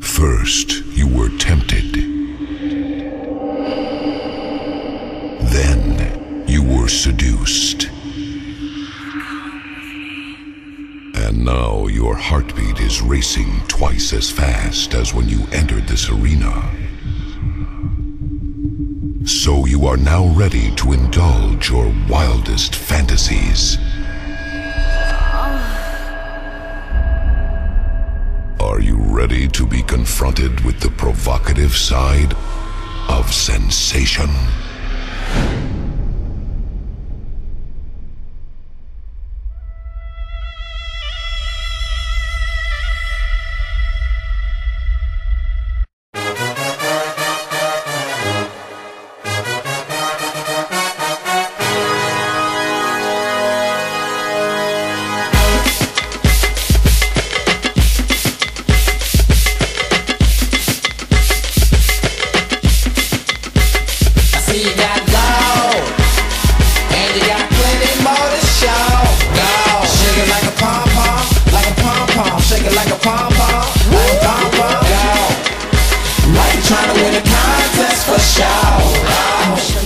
First, you were tempted. Then, you were seduced. And now your heartbeat is racing twice as fast as when you entered this arena. So you are now ready to indulge your wildest fantasies. To be confronted with the provocative side of sensation? You got gold, and you got plenty more to show. Go, shake it like a pom pom, like a pom pom, shake it like a pom pom, like a pom pom. Go, you're trying to win a contest for show.